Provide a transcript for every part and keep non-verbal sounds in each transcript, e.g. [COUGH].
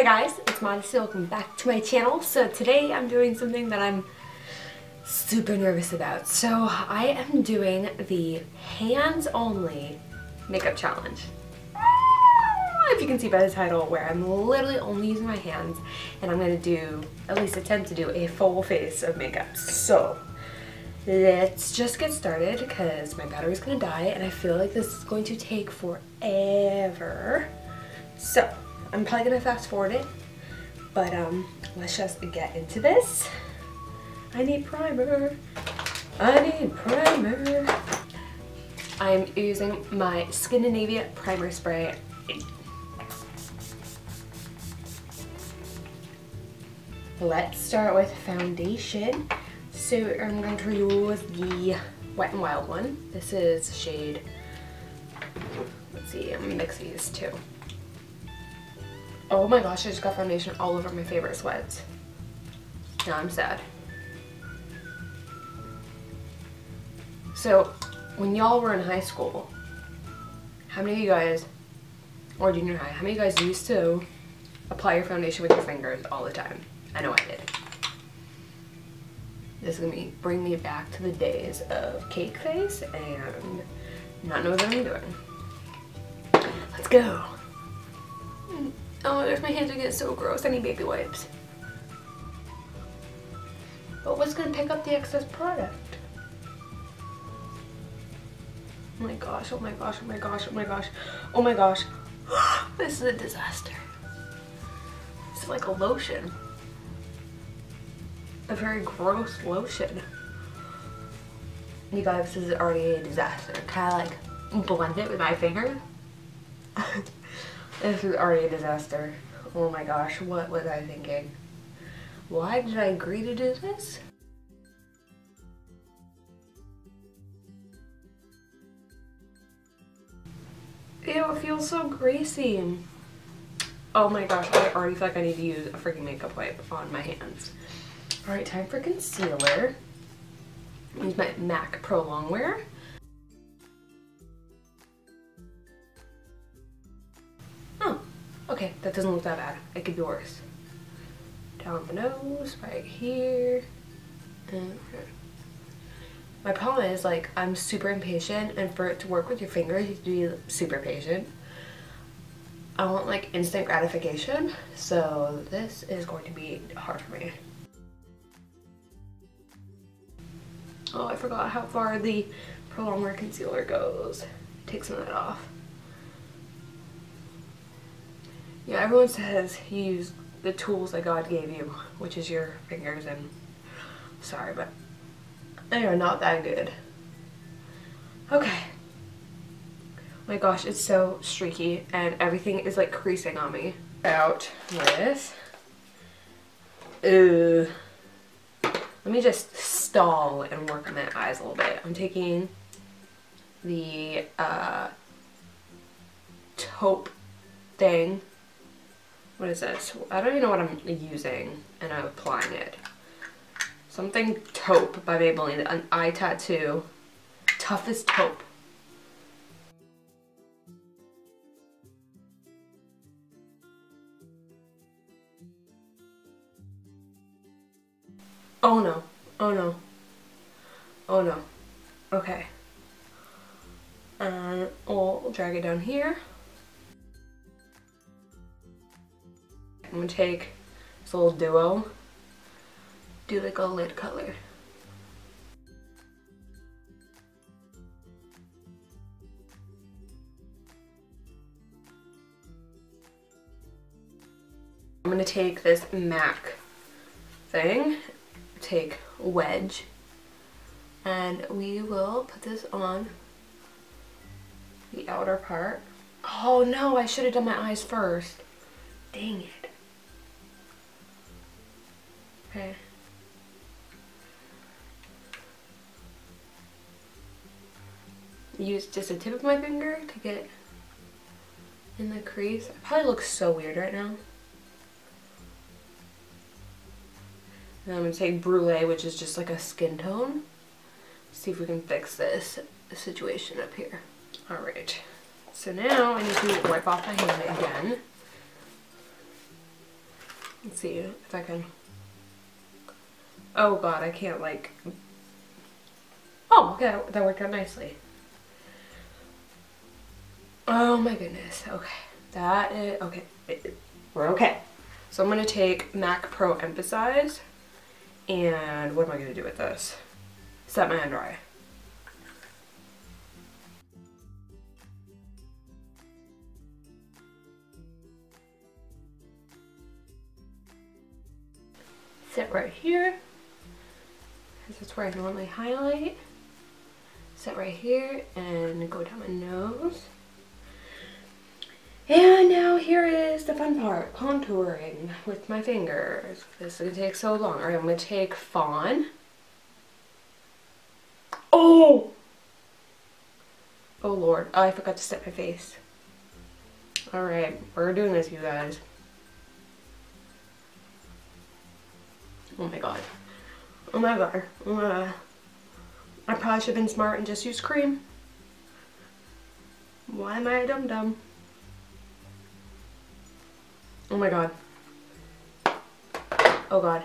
Hey guys, it's Modesty. Welcome back to my channel. So today I'm doing something that I'm super nervous about. So I am doing the hands-only makeup challenge. Ah, if you can see by the title where I'm literally only using my hands and I'm to do, at least attempt to do a full face of makeup. So let's just get started because my battery's to die and I feel like this is going to take forever. So I'm probably gonna fast forward it, but um, let's just get into this. I need primer. I need primer. I'm using my Skindinavia primer spray. Let's start with foundation. So I'm going to use the Wet n Wild one. This is shade, let's see, I'm gonna mix these two. Oh my gosh, I just got foundation all over my favorite sweats. Now I'm sad. So, when y'all were in high school, how many of you guys, or junior high, how many of you guys used to apply your foundation with your fingers all the time? I know I did. This is gonna be, bring me back to the days of cake face and not know what I'm doing. Let's go. Oh my gosh, my hands are getting so gross. I need baby wipes. But what's gonna pick up the excess product? Oh my gosh, oh my gosh, oh my gosh, oh my gosh, oh my gosh. [GASPS] this is a disaster. It's like a lotion. A very gross lotion. You guys, this is already a disaster. Can I like blend it with my finger? [LAUGHS] This is already a disaster. Oh my gosh, what was I thinking? Why did I agree to do this? Ew, it feels so greasy. Oh my gosh, I already feel like I need to use a freaking makeup wipe on my hands. Alright, time for concealer. Use my MAC Pro Longwear. Okay, that doesn't look that bad. It could be worse. Down the nose, right here. Mm-hmm. My problem is like I'm super impatient and for it to work with your fingers you have to be super patient. I want like instant gratification so this is going to be hard for me. Oh I forgot how far the Pro Longwear concealer goes. Take some of that off. Yeah, everyone says use the tools that God gave you, which is your fingers and sorry, but they are not that good. Okay. my gosh, it's so streaky and everything is like creasing on me. Out with, ooh, let me just stall and work on my eyes a little bit. I'm taking the uh, taupe thing what is this? I don't even know what I'm using and I'm applying it. Something taupe by Maybelline, an eye tattoo. Tough as Taupe. Oh no, oh no, oh no, okay. And we'll drag it down here. I'm gonna take this little duo, do like a lid color. I'm gonna take this MAC thing, take Wedge, and we will put this on the outer part. Oh no, I should have done my eyes first. Dang it. Okay. Use just a tip of my finger to get in the crease. I probably look so weird right now. And I'm going to take Brulee, which is just like a skin tone. See if we can fix this situation up here. Alright. So now I need to wipe off my hand again. Let's see if I can. Oh god, I can't like. Oh, okay, that worked out nicely. Oh my goodness. Okay, that is okay. We're okay. So I'm gonna take MAC Pro Emphasize, and what am I gonna do with this? Set my hand dry. Sit right here. That's where I normally highlight. Sit right here and go down my nose. And now here is the fun part, contouring with my fingers. This is gonna take so long. All right, I'm gonna take Fawn. Oh! Oh Lord, oh, I forgot to set my face. All right, we're doing this, you guys. Oh my god. Oh my god. Uh, I probably should have been smart and just used cream. Why am I a dum-dum? Oh my god. Oh god.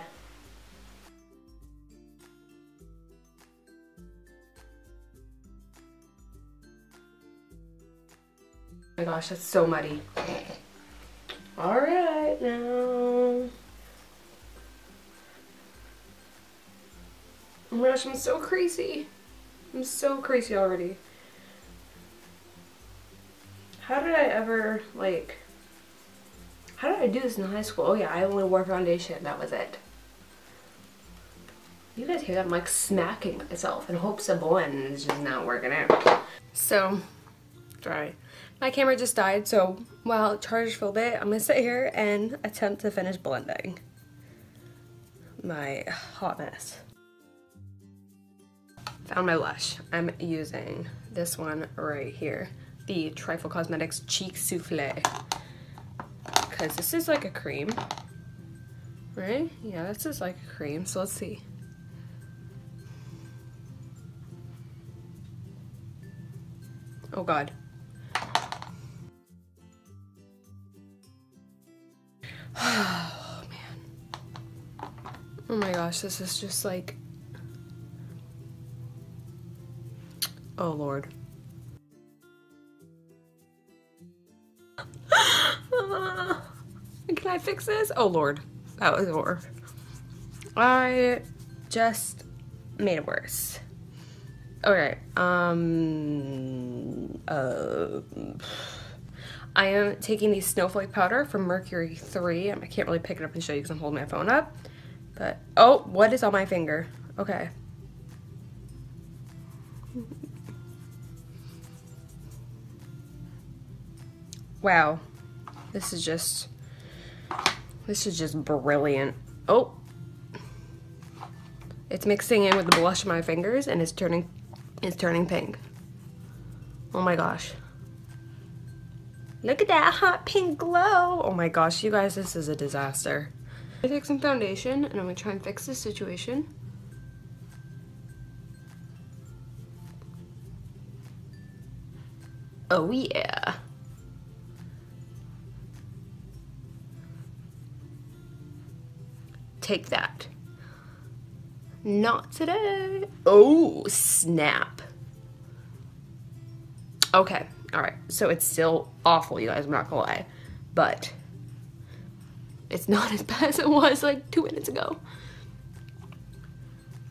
Oh my gosh, that's so muddy. Alright, now... Oh my gosh, I'm so crazy. I'm so crazy already. How did I ever, like... How did I do this in high school? Oh yeah, I only wore foundation. That was it. You guys hear that? I'm like smacking myself in hopes of one and it's just not working out. So, dry. My camera just died, so while it charged for a bit, I'm gonna sit here and attempt to finish blending my hot mess. Found my blush. I'm using this one right here. The Trifle Cosmetics Cheek Souffle. Because this is like a cream. Right? Yeah, this is like a cream. So let's see. Oh god. [SIGHS] Oh man. Oh my gosh, this is just like Oh lord. [LAUGHS] Can I fix this? Oh lord. That was horror. I just made it worse. Okay, um, uh, I am taking the Snowflake powder from Mercury 3. I can't really pick it up and show you because I'm holding my phone up. But, oh, what is on my finger? Okay. Wow. This is just, this is just brilliant. Oh. It's mixing in with the blush on my fingers and it's turning, it's turning pink. Oh my gosh. Look at that hot pink glow. Oh my gosh, you guys, this is a disaster. I take some foundation and I'm gonna try and fix this situation. Oh yeah. Take that. Not today. Oh, snap. Okay, all right. So it's still awful, you guys, I'm not gonna lie. But it's not [LAUGHS] as bad as it was like two minutes ago.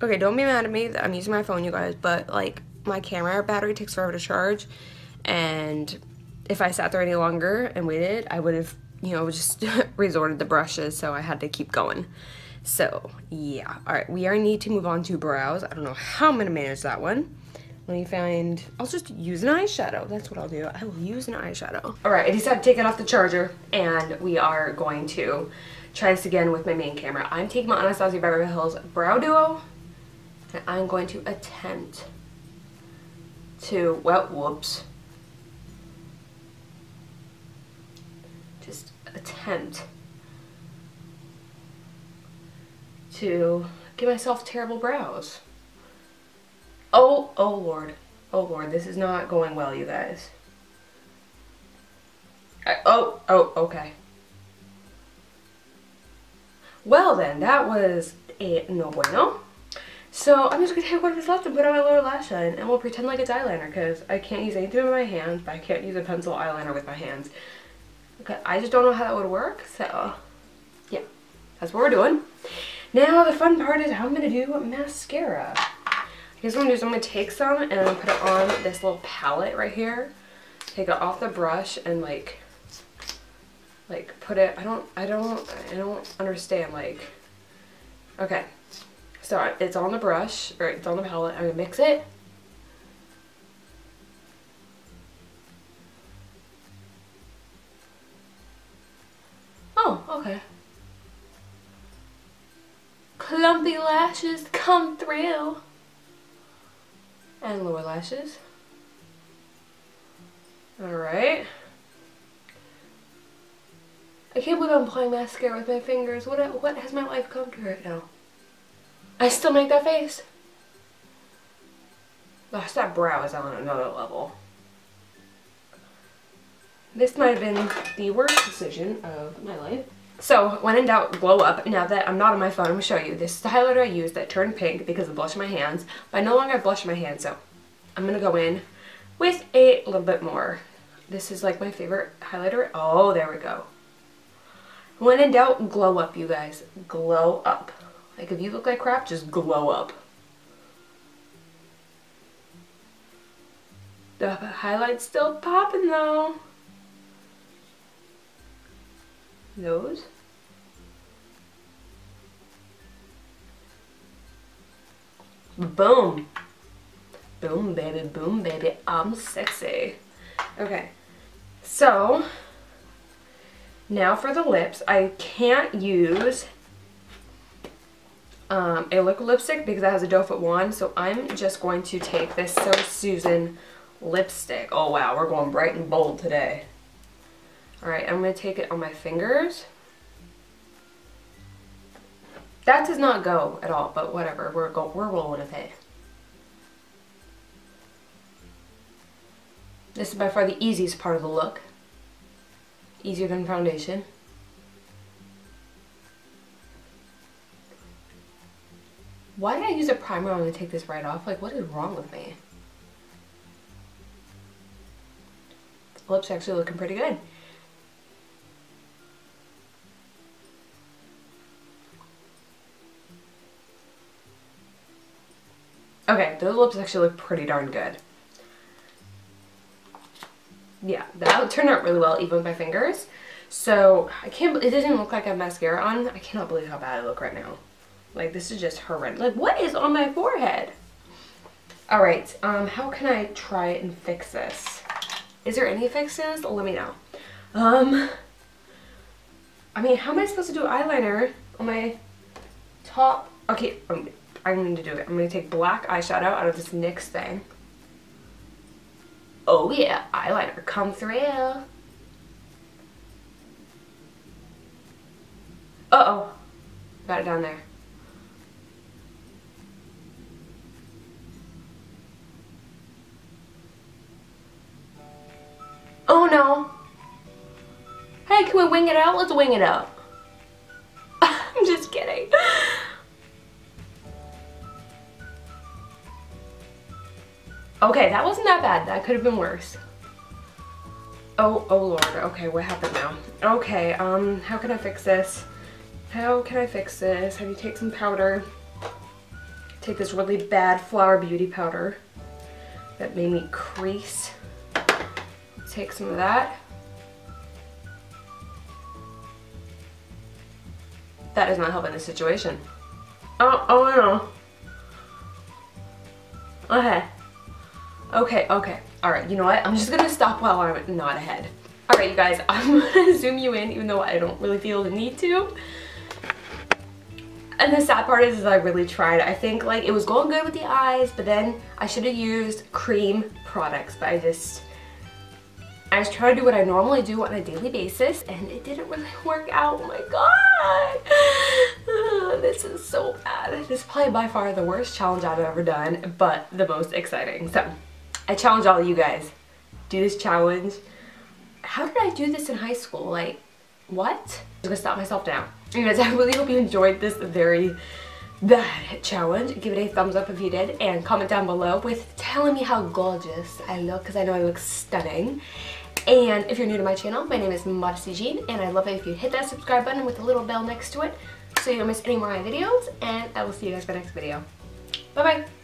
Okay, don't be mad at me I'm using my phone, you guys, but like my camera battery takes forever to charge. And if I sat there any longer and waited, I would have, you know, just [LAUGHS] resorted to brushes. So I had to keep going. So yeah, all right, we are need to move on to brows. I don't know how I'm gonna manage that one. Let me find, I'll just use an eyeshadow. That's what I'll do. I will use an eyeshadow. All right, I decided to take it off the charger and we are going to try this again with my main camera. I'm taking my Anastasia Beverly Hills Brow Duo and I'm going to attempt to, well, whoops. Just attempt to give myself terrible brows. Oh, oh lord. Oh lord, this is not going well, you guys. I, oh, oh, okay. Well then, that was a no bueno. So I'm just gonna take what is left and put on my lower lash line and we'll pretend like it's eyeliner because I can't use anything with my hands, but I can't use a pencil eyeliner with my hands. Okay, I just don't know how that would work, so yeah, that's what we're doing. Now the fun part is how I'm gonna do mascara. Guess what I'm gonna do is I'm gonna take some and I'm gonna put it on this little palette right here. Take it off the brush and like, like put it, I don't, I don't, I don't understand, like, okay. So it's on the brush, or it's on the palette. I'm gonna mix it. Clumpy lashes come through. And lower lashes. Alright. I can't believe I'm applying mascara with my fingers. What, what has my life come to right now? I still make that face. Gosh, that brow is on another level. This might have been the worst decision of my life. So, when in doubt, glow up. Now that I'm not on my phone, I'm going to show you. This highlighter I used that turned pink because of blush in my hands. But I no longer blush in my hands, so I'm going to go in with a little bit more. This is like my favorite highlighter. Oh, there we go. When in doubt, glow up, you guys. Glow up. Like if you look like crap, just glow up. The highlight's still popping though. Nose. Boom. Boom, baby, boom, baby. I'm sexy. Okay. So, now for the lips. I can't use um, a liquid lipstick because that has a doe foot wand. So I'm just going to take this So Susan lipstick. Oh wow, we're going bright and bold today. Alright, I'm going to take it on my fingers. That does not go at all, but whatever. We're, go we're rolling with it. This is by far the easiest part of the look. Easier than foundation. Why did I use a primer? I'm going to take this right off. Like, what is wrong with me? The lips actually looking pretty good. Okay, those lips actually look pretty darn good. Yeah, that turned out really well even with my fingers. So, I can't, it doesn't look like I have mascara on. I cannot believe how bad I look right now. Like, this is just horrendous. Like, what is on my forehead? Alright, um, how can I try and fix this? Is there any fixes? Let me know. Um, I mean, how am I supposed to do eyeliner on my top? Okay, I'm, I'm going to do it. I'm going to take black eyeshadow out of this NYX thing. Oh yeah, eyeliner, come through. Uh-oh. Got it down there. Oh no. Hey, can we wing it out? Let's wing it out. [LAUGHS] I'm just kidding. Okay, that wasn't that bad. That could have been worse. Oh, oh lord. Okay, what happened now? Okay, um, how can I fix this? How can I fix this? Have you take some powder? Take this really bad Flower Beauty powder that made me crease take some of that. That is not helping the situation. Oh, oh no. Okay. Okay, okay. Alright, you know what? I'm just gonna stop while I'm not ahead. Alright, you guys, [LAUGHS] I'm gonna zoom you in even though I don't really feel the need to. And the sad part is, is I really tried. I think like it was going good with the eyes, but then I should have used cream products, but I just, I was trying to do what I normally do on a daily basis and it didn't really [LAUGHS] work out. Oh my god. [SIGHS] this is so bad. This is probably by far the worst challenge I've ever done, but the most exciting. So I challenge all of you guys. Do this challenge. How did I do this in high school? Like, what? I'm gonna stop myself now. Anyways, [LAUGHS] I really hope you enjoyed this very bad challenge. Give it a thumbs up if you did and comment down below with telling me how gorgeous I look because I know I look stunning. And if you're new to my channel, my name is Modesty Jean and I'd love it if you hit that subscribe button with the little bell next to it so you don't miss any more of my videos and I will see you guys for the next video. Bye bye!